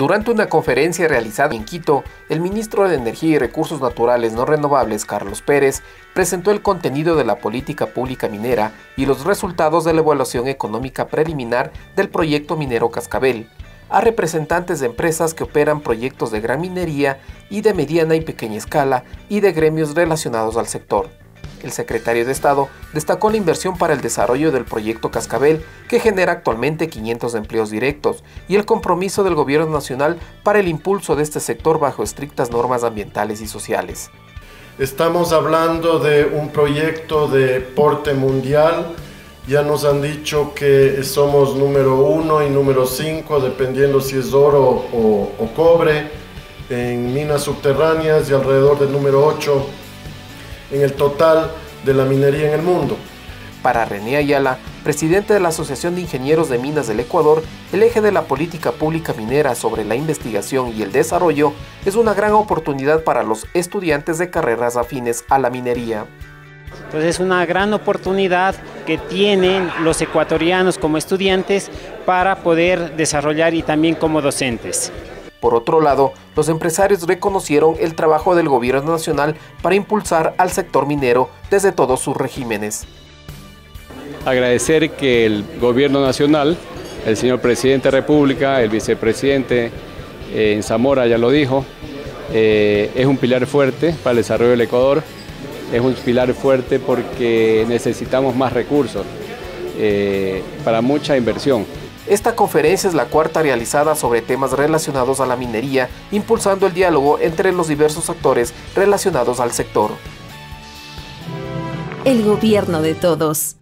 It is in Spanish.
Durante una conferencia realizada en Quito, el ministro de Energía y Recursos Naturales No Renovables, Carlos Pérez, presentó el contenido de la política pública minera y los resultados de la evaluación económica preliminar del proyecto minero Cascabel, a representantes de empresas que operan proyectos de gran minería y de mediana y pequeña escala y de gremios relacionados al sector. El secretario de Estado destacó la inversión para el desarrollo del proyecto Cascabel, que genera actualmente 500 empleos directos, y el compromiso del gobierno nacional para el impulso de este sector bajo estrictas normas ambientales y sociales. Estamos hablando de un proyecto de porte mundial. Ya nos han dicho que somos número uno y número cinco, dependiendo si es oro o, cobre, en minas subterráneas y alrededor del número 8 en el total de la minería en el mundo. Para René Ayala, presidente de la Asociación de Ingenieros de Minas del Ecuador, el eje de la política pública minera sobre la investigación y el desarrollo es una gran oportunidad para los estudiantes de carreras afines a la minería. Pues es una gran oportunidad que tienen los ecuatorianos como estudiantes para poder desarrollar y también como docentes. Por otro lado, los empresarios reconocieron el trabajo del gobierno nacional para impulsar al sector minero desde todos sus regímenes. Agradecer que el gobierno nacional, el señor presidente de la República, el vicepresidente eh, en Zamora ya lo dijo, eh, es un pilar fuerte para el desarrollo del Ecuador, es un pilar fuerte porque necesitamos más recursos eh, para mucha inversión. Esta conferencia es la cuarta realizada sobre temas relacionados a la minería, impulsando el diálogo entre los diversos actores relacionados al sector. El gobierno de todos.